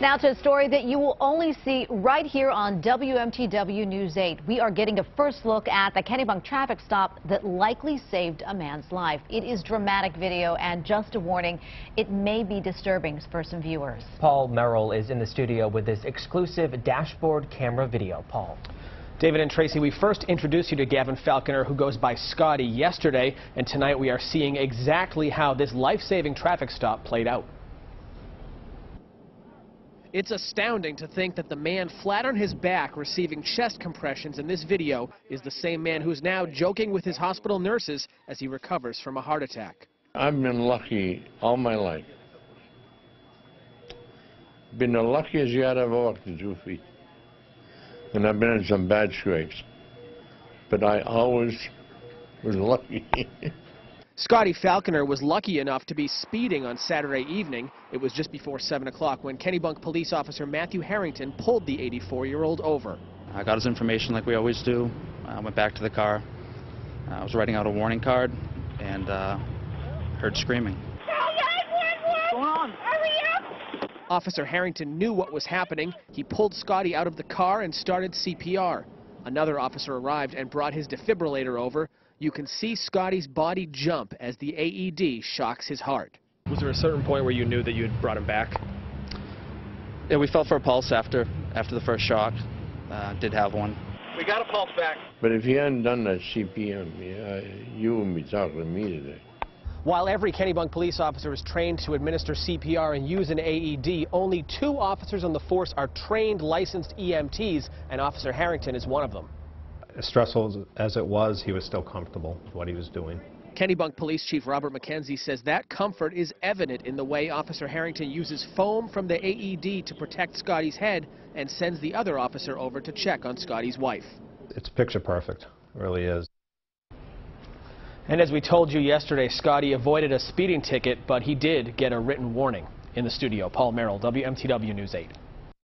Now to a story that you will only see right here on WMTW News 8. We are getting a first look at the Kennebunk traffic stop that likely saved a man's life. It is dramatic video and just a warning, it may be disturbing for some viewers. Paul Merrill is in the studio with this exclusive dashboard camera video. Paul. David and Tracy, we first introduced you to Gavin Falconer, who goes by Scotty, yesterday, and tonight we are seeing exactly how this life-saving traffic stop played out. It's astounding to think that the man flat on his back receiving chest compressions in this video is the same man who's now joking with his hospital nurses as he recovers from a heart attack. I've been lucky all my life. Been the luckiest yet I've walked in two feet. And I've been in some bad scrapes. But I always was lucky. Scotty Falconer was lucky enough to be speeding on Saturday evening. It was just before 7 o'clock when Kennebunk police officer Matthew Harrington pulled the 84-year-old over. I got his information like we always do. I went back to the car. I was writing out a warning card and uh, heard screaming. What's going on? Hurry up! Officer Harrington knew what was happening. He pulled Scotty out of the car and started CPR. Another officer arrived and brought his defibrillator over. You can see Scotty's body jump as the AED shocks his heart. Was there a certain point where you knew that you had brought him back? Yeah, we felt for a pulse after after the first shock. Uh, did have one. We got a pulse back. but if you hadn't done that CPM, yeah, you wouldn't be talking to me today. While every Kennebunk police officer is trained to administer CPR and use an AED, only two officers on the force are trained licensed EMTs, and Officer Harrington is one of them. As stressful as it was, he was still comfortable with what he was doing. Kennebunk Police Chief Robert McKenzie says that comfort is evident in the way Officer Harrington uses foam from the AED to protect Scotty's head and sends the other officer over to check on Scotty's wife. It's picture perfect, it really is. And as we told you yesterday, Scotty avoided a speeding ticket, but he did get a written warning. In the studio, Paul Merrill, WMTW News 8.